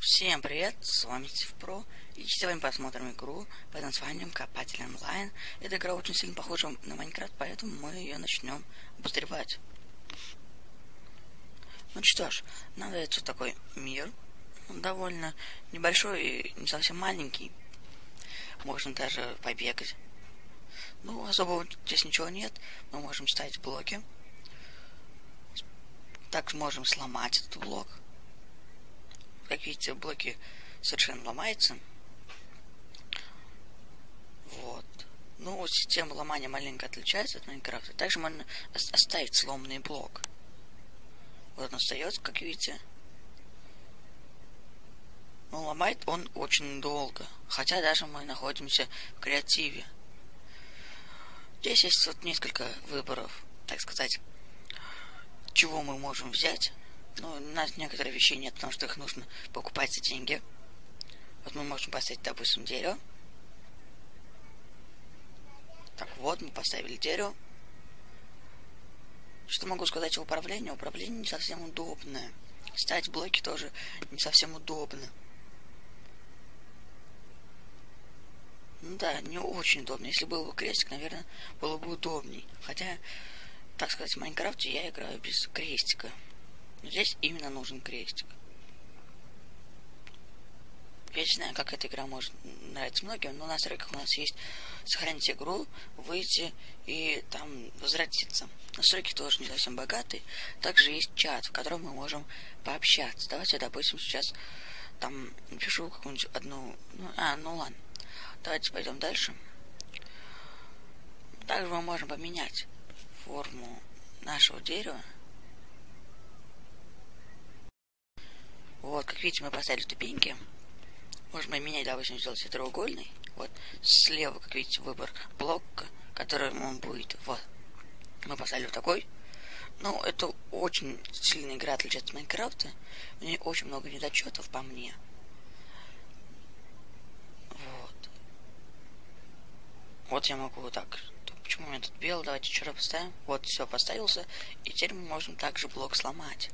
Всем привет, с вами Стив Про, и сегодня посмотрим игру под названием Копатель онлайн. Эта игра очень сильно похожа на Майнкрафт, поэтому мы ее начнем обозревать. Ну что ж, нам дается такой мир, довольно небольшой и не совсем маленький. Можно даже побегать. Ну, особо здесь ничего нет, мы можем ставить блоки. Так можем сломать этот блок как видите, блоки совершенно ломаются. Вот. Ну, система ломания маленько отличается от Майнкрафта. Также можно оставить сломанный блок. Вот он остается, как видите. Но ломает он очень долго. Хотя даже мы находимся в креативе. Здесь есть вот несколько выборов, так сказать, чего мы можем взять. Ну, у нас некоторые вещи нет, потому что их нужно покупать за деньги. Вот мы можем поставить, допустим, дерево. Так, вот мы поставили дерево. Что могу сказать о управлении? Управление не совсем удобное. Ставить блоки тоже не совсем удобно. Ну да, не очень удобно. Если был бы крестик, наверное, было бы удобней. Хотя, так сказать, в Майнкрафте я играю без крестика. Здесь именно нужен крестик. Я не знаю, как эта игра может нравиться многим, но на настройках у нас есть сохранить игру, выйти и там возвратиться. Настройки тоже не совсем богатые. Также есть чат, в котором мы можем пообщаться. Давайте, допустим, сейчас там напишу какую-нибудь одну... Ну, а, ну ладно. Давайте пойдем дальше. Также мы можем поменять форму нашего дерева. Вот, как видите, мы поставили ступеньки. Можем менять, допустим, сделать треугольный. Вот, слева, как видите, выбор блока, который он будет. Вот. Мы поставили вот такой. Ну, это очень сильная игра отличается от Майнкрафта. У нее очень много недочетов по мне. Вот. Вот я могу вот так. Почему у меня тут белый? Давайте еще раз поставим. Вот, все, поставился. И теперь мы можем также блок сломать.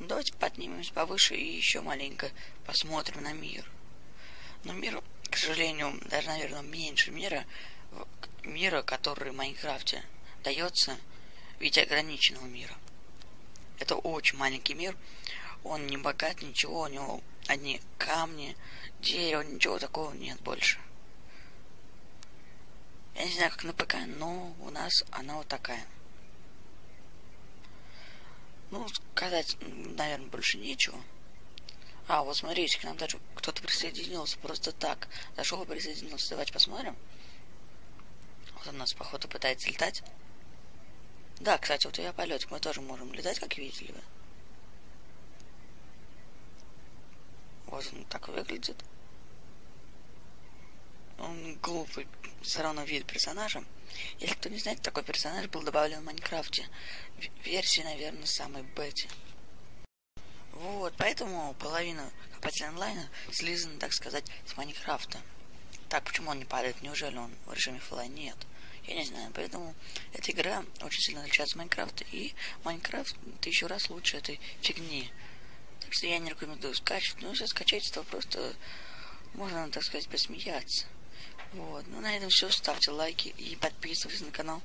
Давайте поднимемся повыше и еще маленько посмотрим на мир. Но мир, к сожалению, даже, наверное, меньше мира, мира, который в Майнкрафте дается в виде ограниченного мира. Это очень маленький мир. Он не богат, ничего, у него одни камни, дерево, ничего такого нет больше. Я не знаю, как на ПК, но у нас она вот такая. Ну, сказать, наверное, больше нечего. А, вот смотрите, к нам даже кто-то присоединился просто так. Зашел и присоединился. Давайте посмотрим. Вот у нас, походу, пытается летать. Да, кстати, вот я полетик. Мы тоже можем летать, как видели вы. Вот он так выглядит. Он глупый, все равно вид персонажа. Если кто не знает, такой персонаж был добавлен в Майнкрафте. В версии, наверное, самой бете. Вот, поэтому половина копателя онлайна слизана, так сказать, с Майнкрафта. Так, почему он не падает? Неужели он в режиме флай? Нет. Я не знаю, поэтому эта игра очень сильно отличается от Майнкрафта, и Майнкрафт тысячу раз лучше этой фигни. Так что я не рекомендую скачивать. Ну, если скачать, то просто можно, так сказать, посмеяться. Вот. Ну, на этом все. Ставьте лайки и подписывайтесь на канал.